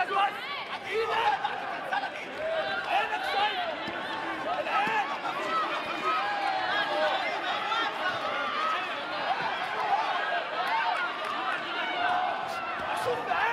Come back!